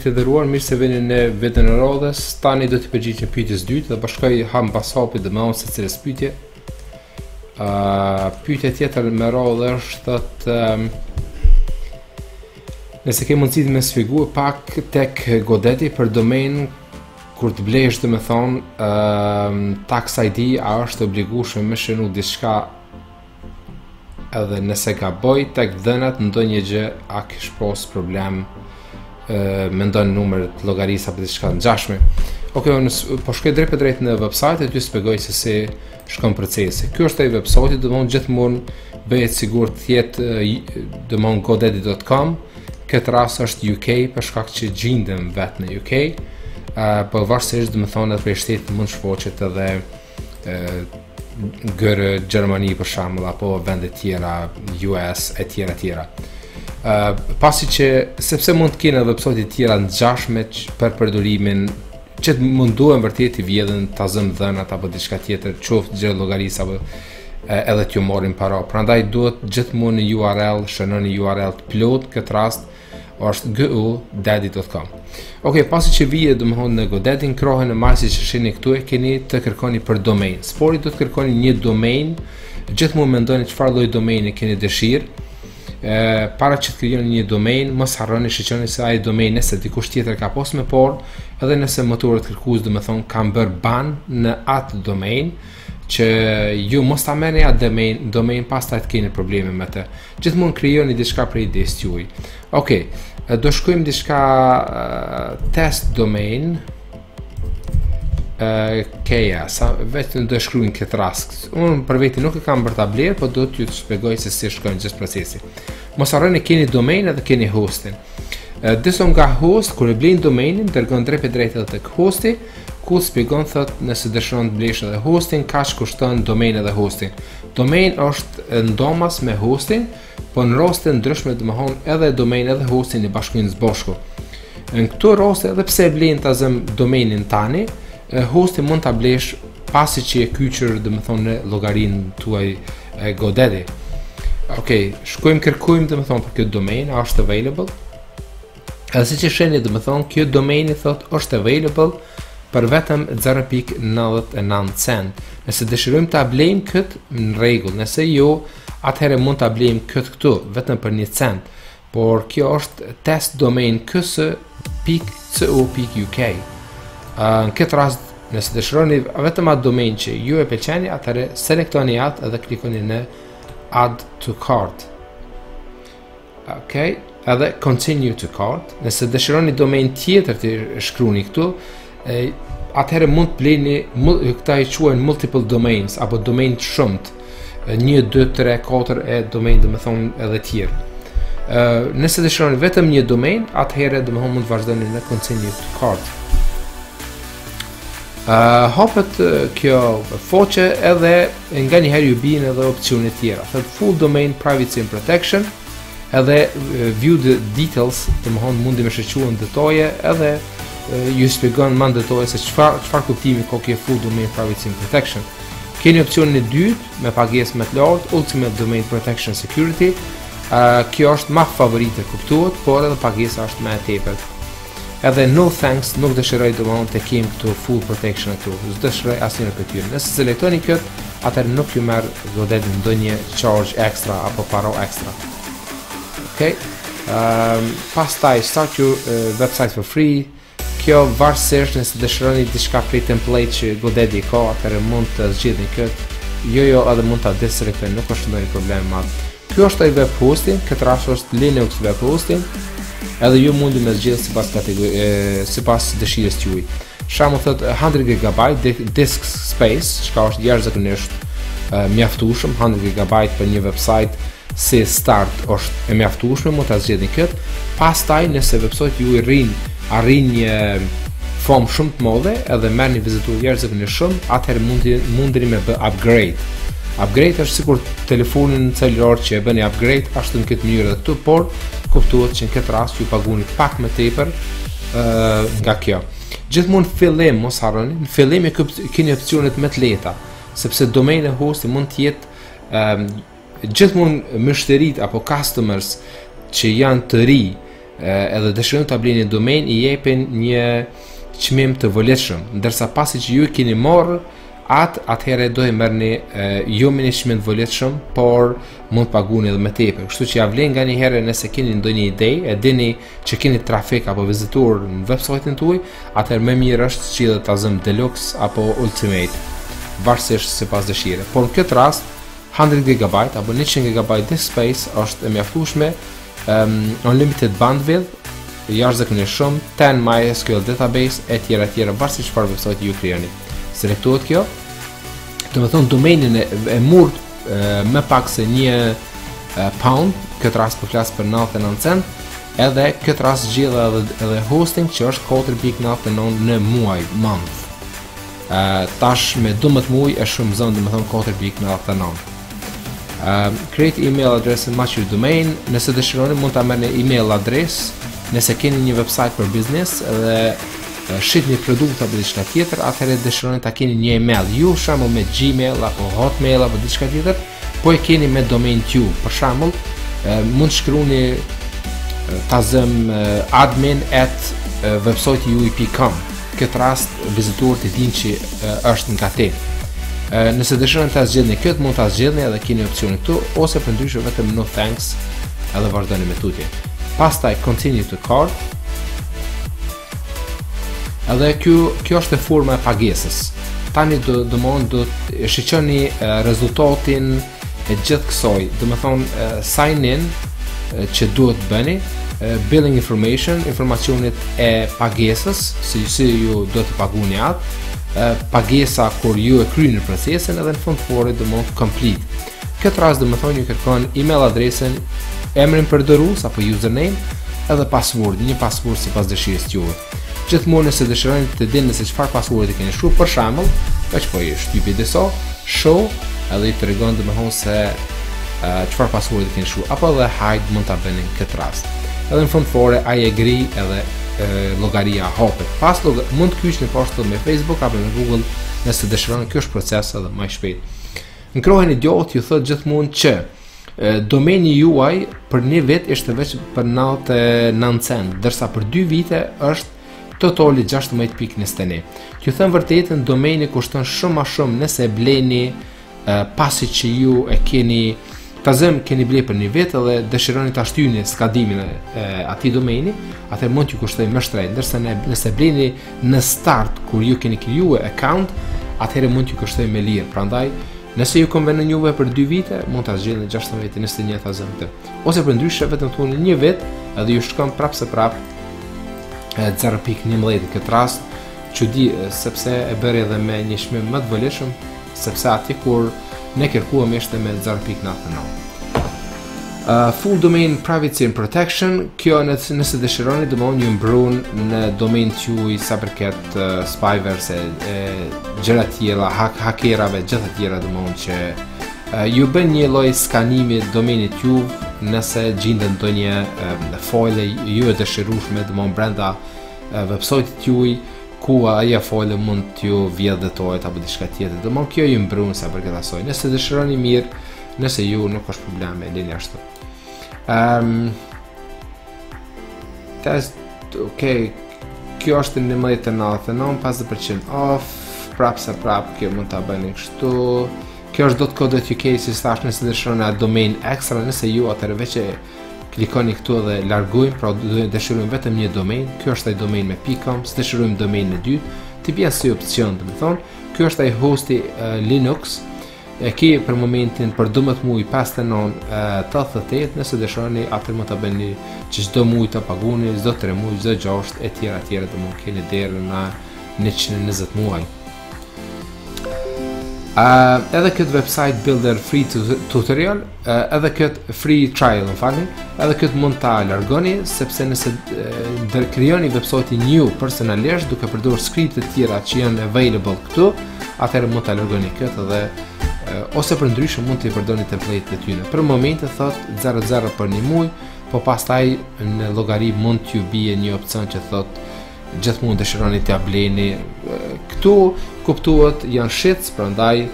Të nderuar, mirë se vini në videon e radhës. Tani do të përgjigjem pyetjes së dytë dhe po shkoj hap pas hapi domethënë secilës pyetje. Uh, pyetja tjetër me radhë është thotë um, Nëse ke mundësi të më shpjegosh pak tek GoDaddy për domain kur të blesh domethënë uh, tax ID a është obligushme me shenu diçka edhe nëse gaboj tek të dhënat ndonjë gjë a kish pas problem me ndonjë numër të llogarisë apo diçka të ngjashme. Ok, unë po shkoj drejtpërdrejt në website dhe ju shpjegoj se si shkon procesi. Ky është ai website, domethënë gjithmonë bëhuni sigur të jetë domethënë godaddy.com. Në këtë rast është UK për shkak që gjindem vetë në UK. Uh, po varësisht domethënë edhe prej shtetit mund shfaqet edhe GER Gjermani për shembull, apo vende tjera, US, e tjera, tjera. Uh, pasi që, sepse mund të ketë edhe website tjera të ngjashme që për përdorimin, që të mundohen vërtet i vjedhen të zëmë të dhënat apo diçka tjetër, qoftë të llogarisë apo edhe t'ju marrin para. Prandaj duhet gjithmonë në URL, shënoni URL të plotë në këtë rast, është godaddy.com. Ok, pasi që vijmë domethënë në GoDaddy në krahun e majtë siç e shihni këtu e keni të kërkoni për domain Sa herë do të kërkoni një domain Gjithmonë mendoni çfarë lloj domain e keni dëshirë e, Para që të kërkoni një domain Mos harroni të shikoni se ai domain nëse dikush tjetër ka pas më parë Edhe nëse motorët kërkues domethënë kanë bërë ban në atë domain që ju mos ta merrni atë domain, domain pastaj të keni probleme me të. Gjithmonë krijoni diçka prej idesë suaj. Okej. Okay. Do shkruajmë diçka uh, test domain uh, ks, vetëm do shkruajmë në këtë rast. Unë për vetë nuk e kam për ta blerë, por do t'ju shpjegoj se si shkon gjithë procesi. Mos harroni keni domain dhe keni hostin. Uh, disa nga host kur e blejnë domainin dërgon drejt e drejt edhe tek hosti, ku shpjegon thotë nëse dëshiron të blesh edhe hosting kaç kushton domain edhe hosting domain është ndamas me hosting po në raste të ndryshme domethënë edhe domain edhe hosting i bashkojnë së bashku në këtë rast edhe pse e blenë ta zëmë domainin tani hosting mund ta blesh pasi që je kyçur domethënë në llogarinë tuaj e GoDaddy ok, shkojmë kërkojmë domethënë për këtë domain, a është available Edhe siç e shihni domethënë, kjo domaini thotë është available për vetëm 0.99 cent. Nëse dëshirojmë ta blejmë kët në rregull, nëse jo, atëherë mund ta blejmë kët këtu vetëm për 1 cent. Por kjo është test domain ks.co.uk. Në këtë rast, nëse dëshironi vetëm atë domain që ju e pëlqeni, atëherë selektoni atë dhe klikoni në add to cart. Ok, edhe continue to cart. Nëse dëshironi domain tjetër të shkruani këtu, atëherë mund të bleni këta i quajnë multiple domains apo domain të shumtë. 1 2 3 4 e domain domethënë edhe të tjerë. Ë, nëse dëshironi vetëm një domain, atëherë domethënë mund të vazhdoni në continue to cart. Ë, hapet kjo foqe edhe e nganjëherë ju bien edhe opcionet tjera thot full domain privacy and protection edhe view the details domethënë mundni me shiku detoje edhe ju spjegon më detoje se çfarë, çfarë kuptimi ko kjo full domain privacy and protection keni opcionin e dytë me pagesë më të lartë ultimate domain protection security uh, kjo është ma favorite kuptohet por edhe pagesa është më e tepërt Edhe no thanks nuk dëshiroj domethënë të kem këtu full protection këtu. Nuk dëshiroj asnjë prej këtyre. Nëse selektoni kët, atëherë nuk ju merr GoDaddy ndonjë charge extra apo paro extra. Okej. Okay. Ehm, um, pastaj start your uh, website for free. Kjo varësisht nëse dëshironi diçka free template që GoDaddy ka, atëherë mund të zgjidhni kët. Jo, jo, edhe mund ta deselektoni, nuk është ndonjë problem i madh. Ky është ai web hosting, këtë rast është Linux web hosting, edhe ju mundni me zgjidh sipas, sipas dëshirës tuj. Shembull thotë 100 GB disk space, çka është jashtëzakonisht mjaftushëm, 100 GB për një website si start është e mjaftushme, mund ta zgjidhni këtë, pastaj nëse website juj arrin arrin një fom shumë të modhe edhe merr një vizitorë jashtëzakonisht shumë, atëherë mundni, mundni me bë upgrade. Upgrade është sikur telefonin celular që e bëni upgrade ashtu në këtë mënyrë edhe këtu, por kuptohet që në këtë rast ju paguni pak më tepër uh, nga kjo. Gjithmonë fillim mos harroni, në fillim e keni opsionet më të lehta, sepse domain e hosti mund të jetë um, Gjithmonë myshterinjtë apo customers që janë të ri edhe dëshirojnë të blejnë domain i jepin një çmim të volitshëm ndërsa pasi që ju e kini marrë atë atëhere do e merrni jo me një çmim të volitshëm por mund të paguni edhe më tepër kështu që ia vlen nganjëherë nëse kini ndonjë ide e dini që kini trafik apo vizitorë në website-in tuj atëherë më mirë është që dhe të azëm deluxe apo ultimate varësisht sipas dëshirës por në këtë rast Hundred gigabyte apo 100 gigabyte disk space është e mjaftueshme um, unlimited bandwidth jashtëzakonisht shumë 10 MySQL database e tjera e tjera varësisht çfarë website ju krijoni selektohet kjo domethënë domenin e, e morët më pak se një pound këtë rast po flas për 99 cent edhe këtë rast zgjodha edhe, edhe hosting që është 4.99 në muaj month e, tash me 12 muaj e shumëzon domethënë 4.99 Create e-mail adresën match your domain nëse dëshironi mund ta merrni një e-mail adres nëse keni një website për biznes dhe shitni një produkt apo diçka tjetër, atëherë dëshironi ta keni një email, jo shembull me Gmail apo Hotmail apo diçka tjetër, Po e keni me domain tuj, për shembull, mund të shkruani ta zëm admin at website juaj pikë com këtë rast vizitorët e dinë që është nga ti nëse dëshironi ta zgjidhni këtë mund ta zgjidhni edhe keni opcionin këtu ose përndryshe vetëm no thanks edhe vazhdoni më tutje pastaj continue to cart Edhe kjo, kjo është forma e pagesës. Tani domethënë duhet shiqoni rezultatin e gjithë kësaj. Domethënë sign in që duhet të bëni, billing information, informacionet e pagesës, si si ju duhet të paguni atë, pagesa kur ju e kryeni procesin edhe në fund fare domethënë complete. Këtë rast domethënë ju kërkon email adresën, emrin përdorues apo username, edhe password, një password sipas dëshirës tuaj. Gjithmonë nëse dëshironi të dini nëse qëfar password e keni shkru, për shembull, e që po i është një video, show, edhe ju tregon domethënë se qëfar password e keni shkru, apo edhe hide mund të bëni këtë rast. Edhe në fund fare, agree edhe e, llogaria hapet. Pas log mund të kyçeni poshtë me Facebook apo me Google nëse dëshironi kjo është proces edhe më shpejt. Në krahun e djathtë ju thotë gjithmonë që domeni juaj për një vit ishte veç për 99 cent, ndërsa për 2 vite është totali 16.21. T'ju thënë vërtetën, domeni kushton shumë ma shumë nëse bleni pasi që ju e keni ta zëmë keni ble për një vit dhe dëshironi ta shtyni skadimin e atij domeni, atëherë mund t'ju kushtojë më shtrenjtë, ndërsa ne nëse bleni në start kur ju keni krijuar account, atëherë mund t'ju kushtojë më lirë. Prandaj, nëse ju konvenon juve për 2 vite, mund ta zgjidhni 16.21 ta zëmë këtë. Ose përndryshe vetëm thoni një vit dhe ju shkon prapë se prapë 0.11 këtë rast, s'e di se pse e bëri edhe me një çmim më të volitshëm, sepse aty kur ne kërkuam ishte me 0.99. Uh, full domain privacy and protection kjo nëse dëshironi domethënë ju mbron në domain tuj sa i përket uh, spywares e gjëra tjera hak, hakerave gjitha tjera domethënë që uh, ju bën një lloj skanimi domainit tuj nëse gjindet ndonjë um, file jo e dëshirushme domethënë brenda uh, websiteit tuj ku ajo faqe mund t'ju vjedhë detohet apo diçka tjetër. Do mund kjo ju mbron sa për këtë arsye. Nëse dëshironi mirë, nëse ju nuk është problem e lini ashtu. Um, test, ok, kjo është nëntëdhjetë e nëntë përqind off, prap se prap, kjo mund ta bëni kështu. Kjo është do të thotë ju keni si stash nëse dëshironi atë domain ekstra, nëse ju atë veç që Klikoni këtu dhe largojmë, pra dëshirojmë vetëm një domain, kjo është ai domain me.com, s'dëshirojmë domainin e dytë, ta bën si opcion, domethënë, kjo është ai hosti uh, Linux, e ke për momentin për 12 muaj 59.88 nëse dëshironi atëherë ta bëni që çdo muaj të paguni çdo 3 muaj çdo 6 etj etj domethënë keni deri në 120 muaj Uh, edhe këtë website builder free tutorial uh, edhe këtë free trial më falni edhe këtë mund ta largoni sepse nëse uh, krijoni websitin personalisht duke përdorur skripte të tjera që janë available këtu atëherë mund ta largoni këtë dhe uh, ose përndryshe mund t'i përdorni templatet e tyre për momentin thot 00 për një muaj po pastaj në llogari mund të ju bie një opcion që thot Gjithmonë dëshironi t'ia bleni. Këtu kuptohet janë shitës, prandaj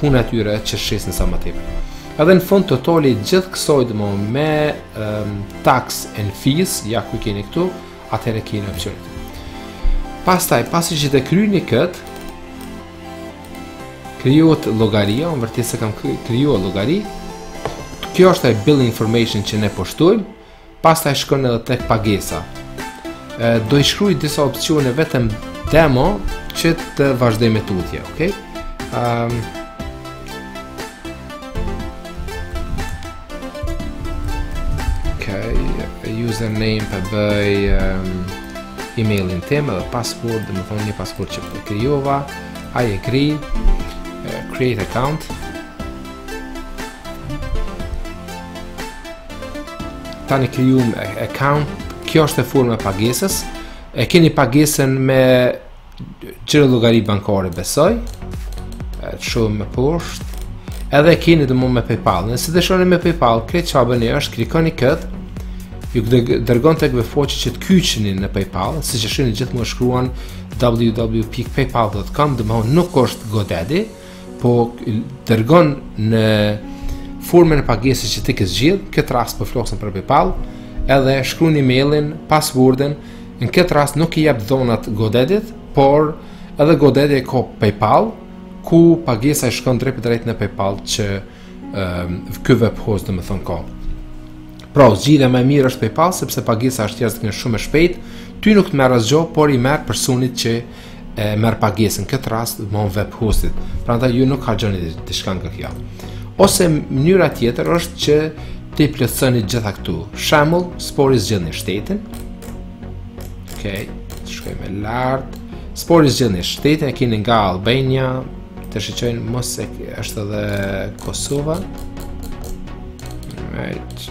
puna e tyre që të shesin sa më tepër. Edhe në fund totali i gjithë kësaj domethënë um, tax and fees, ja ku keni këtu, atëherë keni opsionet. Pastaj, pasi që të kryeni kët, krijohet llogaria, unë vërtet s'e kam krijuar llogari. Kjo është te billing information që ne postojmë. Pastaj shkon edhe tek pagesa. Do i shkruaj disa opsione vetëm demo që të vazhdoj më tutje, ok? Um, ok, username po e bëj um, emailin tim dhe password, domethënë një password që e krijova, I agree, uh, create account, Tani krijojmë account. Kjo është forma e pagesës. E keni pagesën me çdo llogari bankare besoj. Shumë më poshtë. Edhe e keni domethënë me PayPal. Nëse dëshironi me PayPal, krejt çka bëni është klikoni këtë. Ju dërgon tek webfaqja që të kyçeni në PayPal, siç e shihni gjithmonë shkruan www.paypal.com, domethënë nuk është GoDaddy, po dërgon në formën e pagesës që ti ke zgjidh, këtë rast po flasëm për PayPal, edhe shkruani emailin, passwordin, në këtë rast nuk i jep dhonat Godaddy-t, por edhe Godaddy ka PayPal, ku pagesa i shkon drejt për drejt në PayPal që ehm, ky web host domethon ka. Pra, zgjidhja më e mirë është PayPal sepse pagesa është jashtëzakonisht shumë e shpejtë. Ty nuk të merr asgjë, por i merr personit që e merr pagesën këtë rast domethon web hostit. Prandaj ju nuk harxhoni diçka nga kjo. Ose mënyra tjetër është që t'i plotësoni gjitha këtu. Shembull, së pari zgjidhni shtetin. Okej, okay, shkojmë lart. Së pari zgjidhni shtetin e keni nga Albania, të shikojmë mos është edhe Kosova. Right.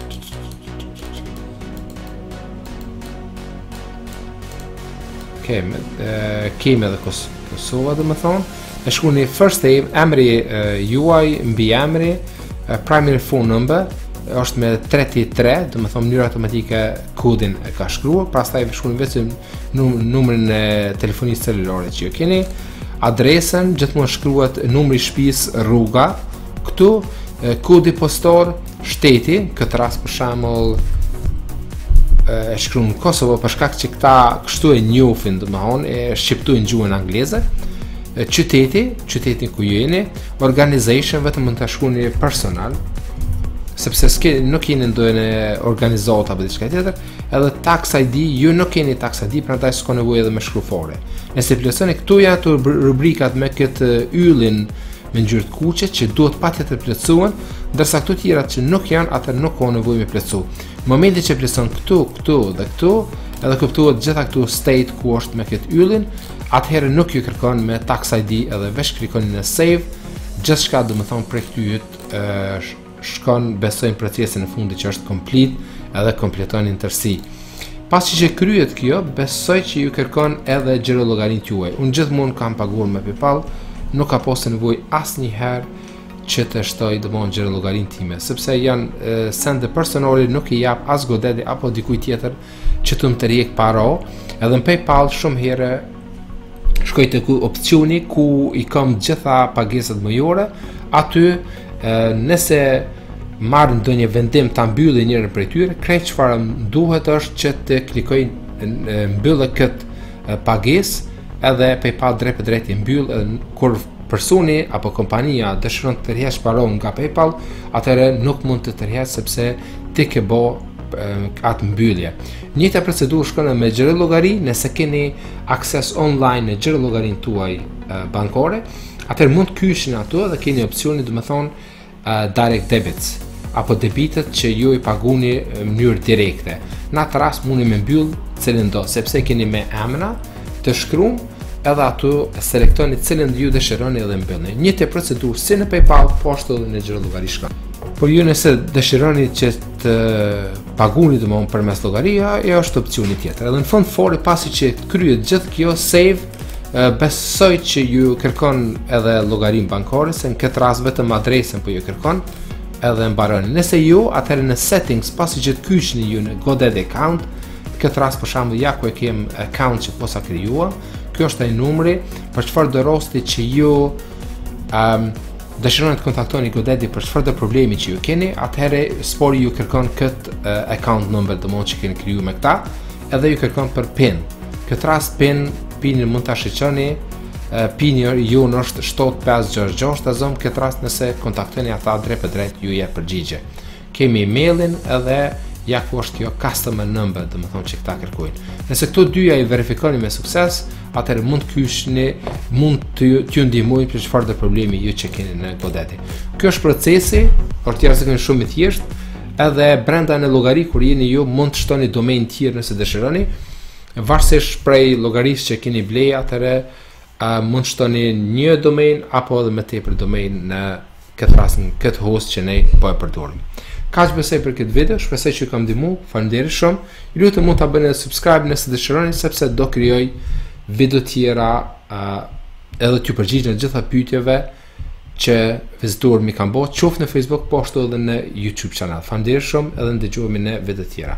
okej kemi edhe Kosova domethonë e shkruani first name emri juaj mbiemri primary phone number është me 383 domethonë mënyrë automatike kodin e ka shkru pastaj shkruani vetëm numrin e telefonisë celulare që ju keni adresën gjithmonë shkruhet numri i shpisë rruga këtu kodi postor shteti, këtë rast për shembull e shkruani Kosovo për shkak që këta kështu e njohin domthon e shqiptojnë gjuhën angleze qyteti, qytetin ku ju jeni, organization vetëm mund ta shkruani personal sepse s'ke nuk jeni ndonjë organizatë apo diçka tjetër, edhe tax ID ju nuk keni tax ID, prandaj s'ka nevojë edhe me shkru fare. Nëse plotësoni këtu janë këto rubrikat me këtë yllin me ngjyrë të kuqe që duhet patjetër plotësohen, ndërsa këto tjerat që nuk janë atëherë nuk ka nevojë me plotësu. Momentin që plotëson këtu, këtu dhe këtu, edhe kuptohet gjitha këtu state ku është me këtë yllin, atëherë nuk ju kërkon më tax ID edhe veç klikoni në save, gjithçka domethonë prej këtyhit është shkon besoj në procesin e fundit që është complete edhe kompleton në tërësi pasi që kryhet kjo besoj që ju kërkon edhe xhirollogarinë e juaj unë gjithmonë kam paguar me paypal nuk ka pas nevojë asnjëherë që të shtoj domethon xhirollogarinë time sepse janë sende personale nuk i jap as Godaddy apo dikujt tjetër që të më tërheqë para edhe në Paypal shumë herë shkoj tek opcioni ku i kam gjitha pagesat mujore aty nëse marr ndonjë vendim të mbyll njërën prej tyre krejt çfarë duhet është që të klikoj në mbyll këtë pagesë edhe Paypal drejt për drejt e mbyll edhe kur personi apo kompania dëshiron të tërheqë paranë nga Paypal atëherë nuk mund të tërheqë sepse ti ke bo atë mbyllje. Njëjta procedurë shkon edhe me xhirollogari, nëse keni akses online në xhirollogarinë tuaj bankore, atëherë mund të kyçeni aty edhe keni opcionin domethënë direct debits, apo debitet që ju i paguni në mënyrë direkte. Në atë rast mundi me mbyllë cilindo, sepse keni me emna, të shkrum edhe aty e selektoni cilën ju dëshironi edhe mbyllni. Njëjta procedurë si në PayPal, po ashtu edhe në xhirollogari shkon. Por ju nëse dëshironi që të paguni të them përmes llogarisë, është opcioni tjetër. Edhe në fund fori pasi që kryhet gjithë kjo save, besoj që ju kërkon edhe llogarinë bankore, se në këtë rast vetëm adresën për po ju kërkon, edhe e mbaroni. Nëse ju, atëherë në settings, pasi që të kyçni ju në GoDaddy account, këtë rast për shembull ja ku e kemi account që posa e krijuam, ky është ai numri për çfarëdo rasti që ju um, dëshironi të kontaktoni GoDaddy për çfarëdo problemi që ju keni, atëherë së pari ju kërkon kët uh, account number domethënë që keni kriju me këta, edhe ju kërkon për pin. Këtë rast pin, pinin mund ta shiqoni, uh, pini jonë është 7566, ta zëmë këtë rast nëse kontaktoni ata drejtpërdrejt ju jep përgjigje. Kemi emailin edhe ja ku është kjo customer number, domethënë që këta kërkojnë. Nëse këto dyja i verifikoni me sukses, atëherë mund të kyçni, mund të ju ndihmojnë për çfarëdo problemi ju që keni në GoDaddy. Ky është procesi, besoj se ka qenë shumë i thjeshtë, edhe brenda në llogari kur jeni ju mund të shtoni domain tjerë nëse dëshironi, varësisht prej llogarisë që keni blej atëherë, A mund shtoni një domain apo edhe më tepër domain në këtë rast në këtë host që ne po e përdorim. Kaq besoj për këtë video, shpresoj që ju kam ndihmuar. Faleminderit shumë. Ju lutem mund ta bëni edhe subscribe nëse dëshironi sepse do krijoj video tjera uh, edhe t'ju përgjigjem të gjitha pyetjeve që vizitorët m'i kanë bërë, qoftë në Facebook, po ashtu edhe në YouTube channel. Faleminderit shumë, edhe ndëgjohemi në video tjera.